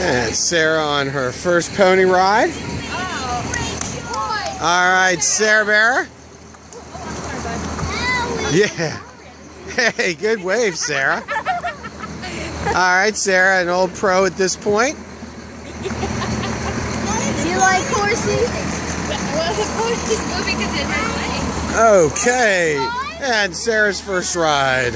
And Sarah on her first pony ride. All right, Sarah Bear. Yeah. Hey, good wave, Sarah. All right, Sarah, an old pro at this point. you like horses? Okay. And Sarah's first ride.